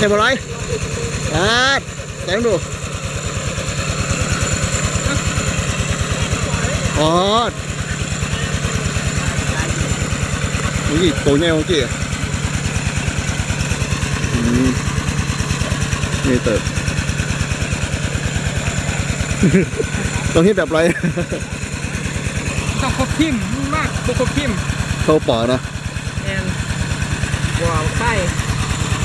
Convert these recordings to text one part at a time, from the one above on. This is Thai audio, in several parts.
เห็นบ่ไรครับแจ้งดูอ๋ออุ้ยตัวแนวกี่นี่เติบตรงนี้แบบไรต้องคบพิมมากคบพิมโตปอนะแอนว้าวใช่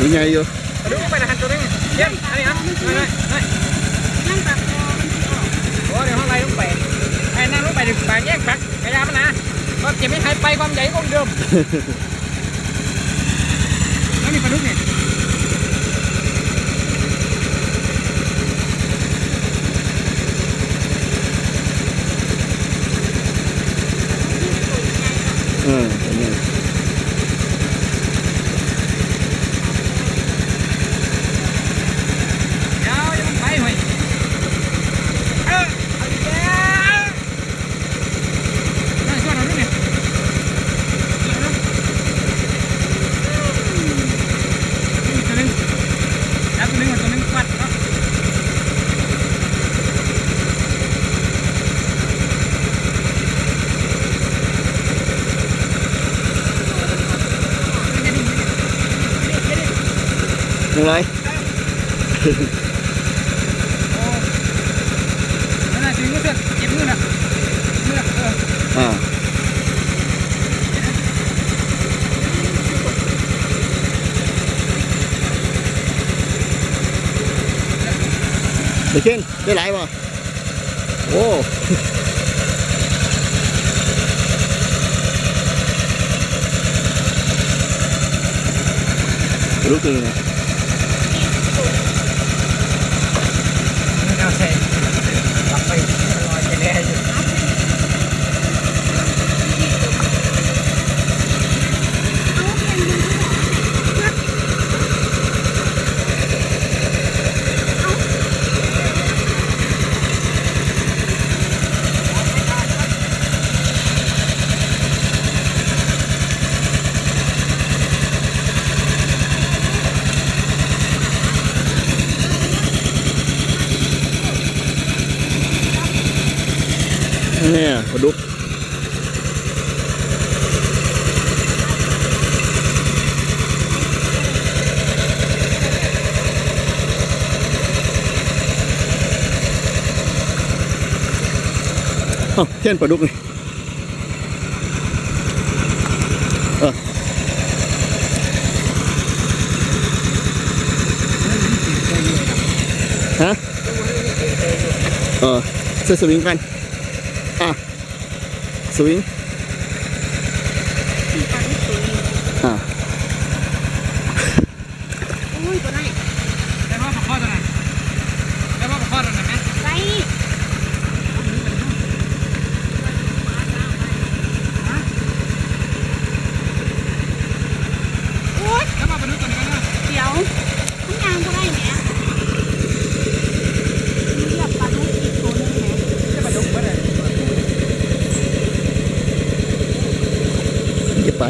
Đủ nhây vô. Đúng không? Phải là hành tụi đấy Dân, anh đi hả? Đây, đây, đây. Ủa, điều hôm nay đúng bèn Ai năng đúng bèn được bạn nhé, bạn. Cái ra bên nè Con chỉ biết hay bay con dãy con đường Nói đi con đúng này. ừ. Được chưa? Đi lại mà. wow, rút Nước nè. và đốt oh, trên quả đục này. À. hả? Ờ à, sơ sơ bên cạnh zu ihm.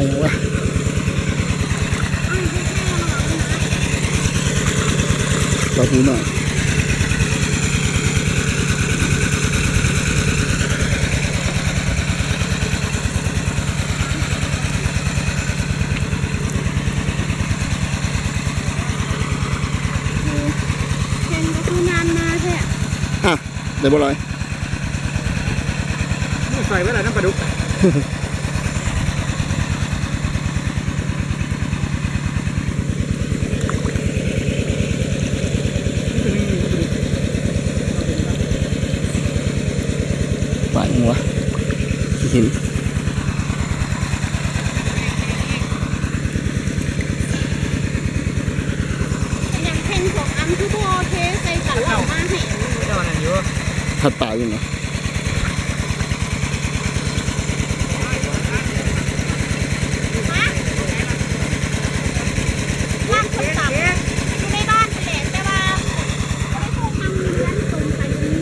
เลยวะรอดูหน่อยอะเดี๋ยวบ่วลยใส่ไว้ไหนน้ำประดุก หิน อย่างเพ่งสองอันคือโบเทใส่กันหลังมาให้ เจ้านั่นอยู่ทัดปลาอยู่เนาะ ลากคนต่ำอยู่ในบ้านไปแหละแต่ว่าไม่ได้ถูกทำเลี้ยงตรงไปนี้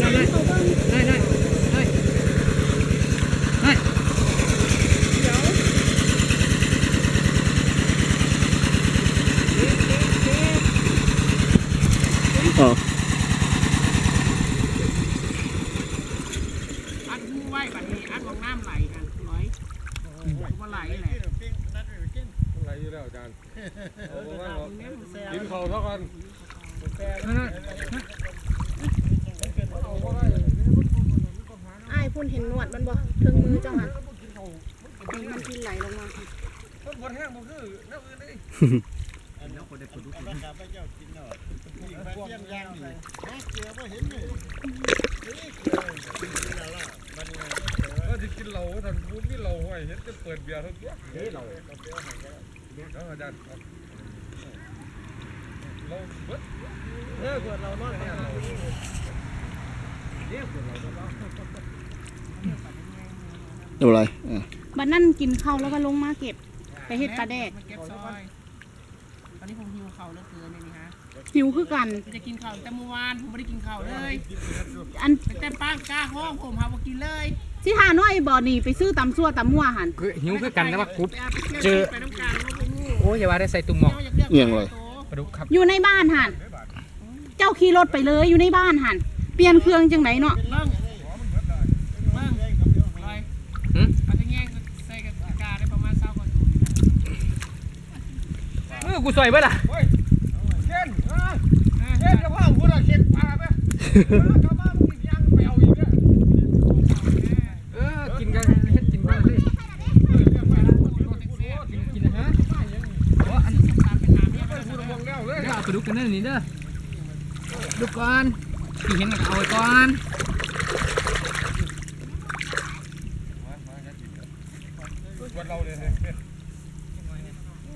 ได้ได้ เขาเบิ่ง ได้ได้ได้ได้ เดี๋ยว อ๋อ อัดหูไว้บัดนี้อัดของน้ำไหลกันร้อยว่าไหลแหละอะไรอยู่แล้วอาจารย์เอาบ่ว่าหรอกกินข้าวเท่ากันอ้ายพุ่นเห็นหนวดมันบ่ถึงมือเจ้าหันให้มันกินไหลลงมาค่ะต้นบนแห้งบ่คือแน วอื่นนี่ก็สิกินเหล้าท่านผู้มีเหล้าห้อยเห็นจะเปิดเบียร์ทั้งตัวเฮ้ยเหล้าเอาอาจารย์เอาเหล้าเบิดเออขวดเหล้านอนเนี่ยเหล้าเนี่ยขวดเหล้าเนาะได้บ่ลอยอะบัดนั่นกินข้าวแล้วก็ลงมาเก็บ ไปเฮ็ดปลาแดกเก็บซอยตอนนี้ผมหิวข้าวเหลือเกินเนี่ยนี่ฮะ หิวคือกัน จะกินข้าวแต่เมื่อวานผมไม่ได้กินข้าวเลยอันแต่ป้างกล้าห้องผมหาว่ากินเลยสิหาน้อยบ่นี่ไปซื้อตำซั่วตำมั่วหันคือหิวคือกันนะว่ากรุ๊ปเจอไปน้ำกันลูกงูโอ้ยอย่าว่าได้ใส่ตุ่มหมอกเอียงเลยปลาดุกครับอยู่ในบ้านหันเจ้าขี่รถไปเลยอยู่ในบ้านหันเปลี่ยนเครื่องจังไหนเนาะเบิ้งเบิ้งลอยเอาจะแง่งใส่กระกาได้ประมาณเศร้ากว่าสูงเออกูสวยเบิดล่ะ เฮ้ยเช่นเอ้ยเช่นจะพ่อพูดอะไรเช็ดปลาไหม เออกลับมามึงกินยังไปเอาอีกเนี่ยเออกินกันเฮ็ดกินกันเลยเออเรียกไปแล้วมึงกินคนเดียวกินกินนะฮะโอ้อันตามไปหาเมียไปพูดมองแล้วเลยเดี๋ยวเอาปลาดุกกันนั่นนี่เด้อดุกก่อนที่เห็นก็เอาไว้ก่อนเบิดเราเลย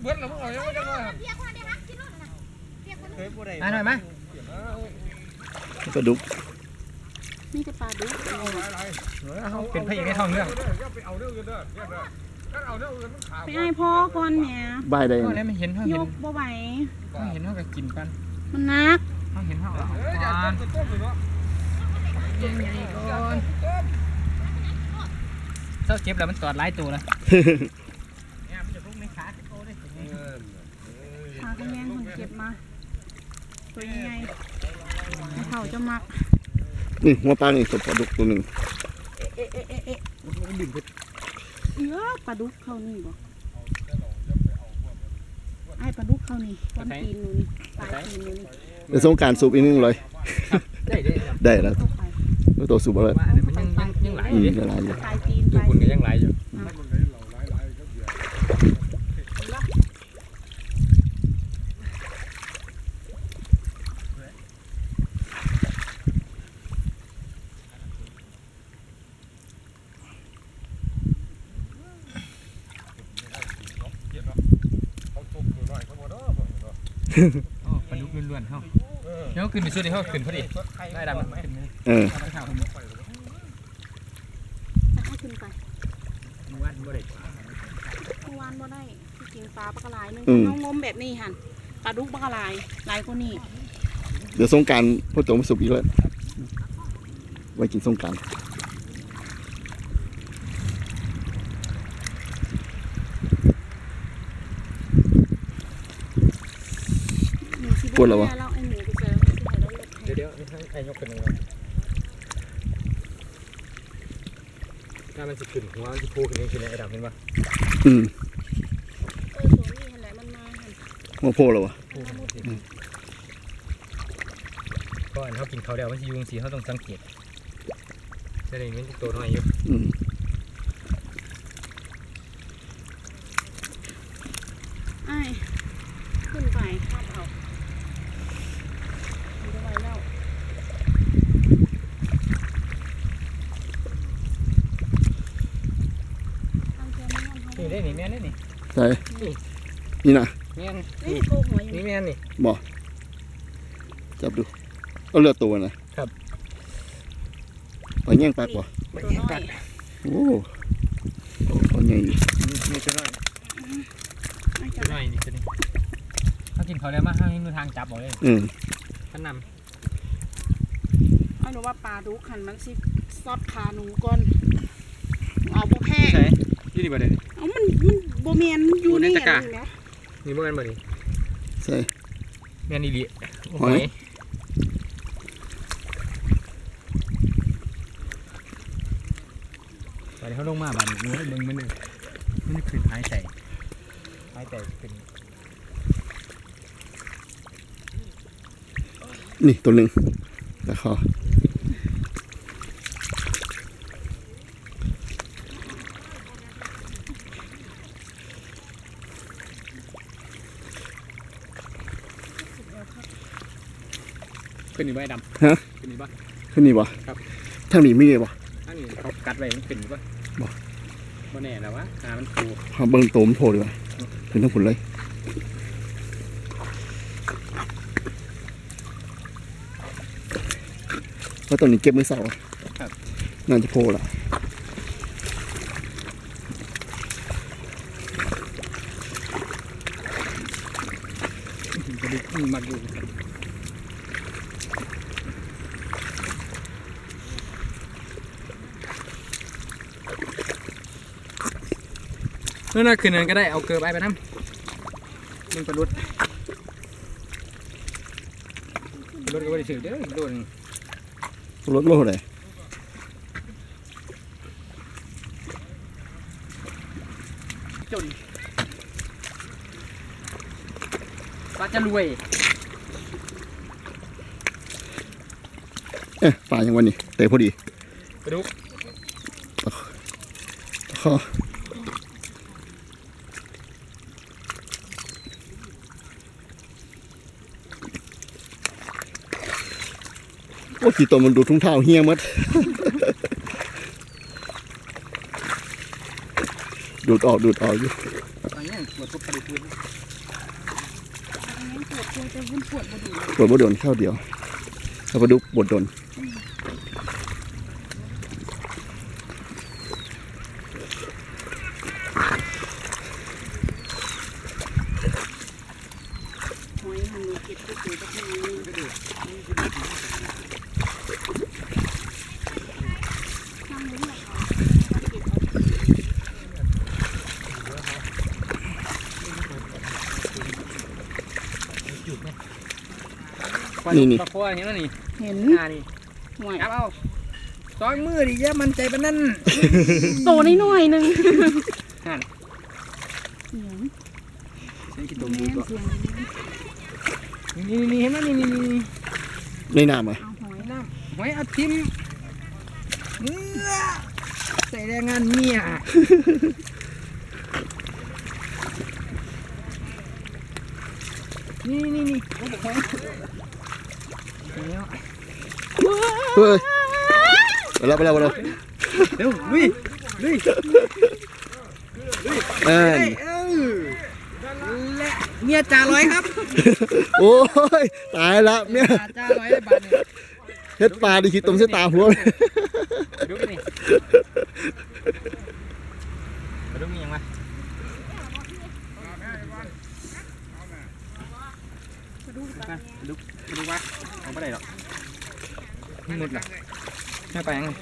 เบิดเรามึงเอายังไม่ได้ว่าเรียกว่าได้ฮักกินรถน่ะเรียกว่าเคยพูดได้มาหน่อยมา ปลาดุกนี่จะปลาดุกเอาหลายหลายเออเอาเป็นพระเอกในท้องเรื่องอย่าไปเอาเรื่องอื่นเด้ออย่าเด้อถ้าเอาเรื่องอื่นมันขาดไปอ้ายพ่อก่อนแหม่บายได้เอานะได้ไม่เห็นเขายเห็นกบ่ไหวเขาเห็นเขาก็กินกันมันนักเขาเห็นเขาเอาเอออย่าก่อนต้มต้มเลยเนาะยังไงก่อนเจ้าเจ็บแล้วมันตอดหลายตัวแล้วเนี่ยมันจะลุกในขาที่โตได้เออพากันแย่งคนเก็บมา ตัวยังไง เขาจะมัก นี่หัวปลานี่ตัวปลาดุกตัวหนึ่งเยอะปลาดุกเข้านี่บ่ไอ้ายปลาดุกเข้านี่ต้นตีนหนูนี่ปลายตีนหนูนี่เดี๋ยวสงกรารสูบอีกนิดนึงเลย ได้ได้ครับได้แล้วเข้าไปแล้วตัวสูบอะไรว่าอันนั้นมันยังยังยังหลายออืยู่มดิละลายอยู่ปลายตีนดูปลายคุณก็ตีนยังหลายอยู่ เขาต้มตัวหน่อยเขาบอกเนาะ อ๋อ ปลาดุกล้วนๆเขาเดี๋ยวขึ้นไปสุดที่เขาขึ้นพอดีได้ดำขึ้นเออเอาไปข้าวผมให้ขึ้นไปวันบ่ได้เมื่อวานบ่ได้ที่จริงปลาปลากระลายหนึงอืมน้องงมแบบนี้หันปลาดุกปลากระลายหลายกว่านี้เดี๋ยวสงกรารพ่อโจมาสูบอีกแล้วไว้กินสงกราร หนูสิบ่แย่แล้ วไอ้หนูไปเจอที่ไหนแล้วหลบให้เดี๋ยวเดี๋ยวให้ไอ้ยกขึ้นหนึ่งก่อนถ้ามันจะขึ้นหัวมันจะพูขึ้นเองขึ้นไอ้ดำเห็นปะอืมมาโพแล้ววะพูขึ้นเองออันเขากินเขาเดียวมันจะยุงสีเขาต้องสังเกตจะได้เงินตัวน้อยอยู่ อืม ไอ้ายขึ้นไปคาดเอาไม่ได้ไว้แล้วทางเชียงไม่ยอมเขา นี่ได้นี่แม่นได้นี่ ใส่นี่นะแม่นนี่โกหัวอยู่นี่แม่นนี่บ่จับดูเอาเลือดตัวนะครับปล่อยแย่งปากบ่ตัวน้อยโอ้ปล่อยแย่งอยู่มีตัวน้อยไม่จัตับวน้อยนี่ตัวนี้เขากินเขาวเดียวมาให้มือทางจับบอกเลยอืมท่านนเอาหนูว่าปลาดุกหันมันสิซอดขาหนูก่อนเอาบ่แพ้ำใช่ยี่นี่บ่ได้นี่เอามันมัน บ่แม่นอยู่โอ้ในนี่ตะกร้าอันนี้นะนี่บ่แม่นบ่นี่ใส่ แม่นอีหลีหอยตอนนี้เขาลงมาบ้านนี้เบิ่งมันนึงมันจะขึ้นหายใจหายใจขึ้นนี่ตัวหนึ่งแล้วคอ นนี่บ่ไอ้ดำฮะขึ้นนี่บ่ขึ้นนี่บ่ครับ ทางนี้มีเลยบ่อันนี้เขากัดไว้มันขึ้นอยู่บ่บ่บ่แน่แล้ววะหามันฟูเอาเบิ่งตัวมันโผล่ดีกว่าขึ้นทั้งผลเลยแล้วตัวนี้เก็บมือเสาร์น่าจะโผล่ละกระดูกมันมักอยู่ นั่นน่ะคืนนั้นก็ได้เอาเกลือไปไปน้ำมันประดุดประดุดก็ไม่ได้ถือเด้อโดนรถโลดเลยจนปลาจะรวย เอ๊ะปลายังวันนี้เตะพอดีกระดูก โอ้ขี่ตัวมันดูทุ่งเท้าเฮี้ยมัดดูดออกดูดออกอยู่ปวดปวดตัวแต่วุ่นปวดบ่ดีปวดบดโดนเข้าเดียวแล้วก็ดูบดโดน หอยหันหนูเก็บทุกตัวทุกนี้ทางนี้แหละค่ะเก็บเอา นี่นี่ปลาคอเห็นแล้วนี่เห็นหน้านี่หวยจับเอาสองมือดิแย่มันใจปานนั้นโตนิดหน่อยหนึงนั่นเสียงเสียงกินตัวแม่มูตัวเสียงนี่นี่นี่เห็นไหมนี่นี่นี่ในน้ำอะเอาหอยน้ำหอยเอาทิมเนื้อใส่แรงงานเมียนี่นี่นี่ โอ้โหเดี๋ยวเฮ้ยไปแล้วไปแล้วไปแล้วเร็วลุยลุยเอ้ยเอ้ยและเมียจ่าร้อยครับ โอ้ยตายละเนี่ยจ่าจ่าร้อยได้บาทเนี่ยเฮ็ดปลาดิคิดตรงเส้นตาหัวเลยดูนี่มาดูมียังไงดูดูดูวะ không có đây đâu không mượt nè hai bạn này.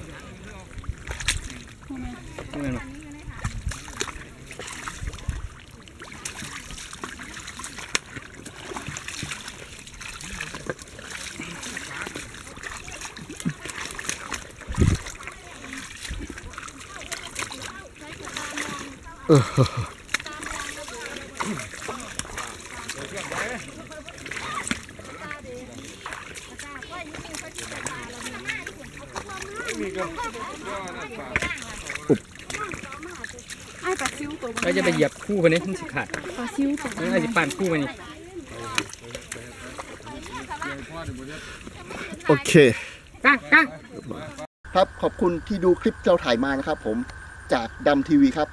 Không mềm rồi Ugh. จะไปเหยียบคู่คนนี้มันสิขาดปลาซิวตัวแล้วไอ้สิปานคู่มันนี่โอเคก้างก้างครับขอบคุณที่ดูคลิปเราถ่ายมานะครับผมจากดำทีวีครับ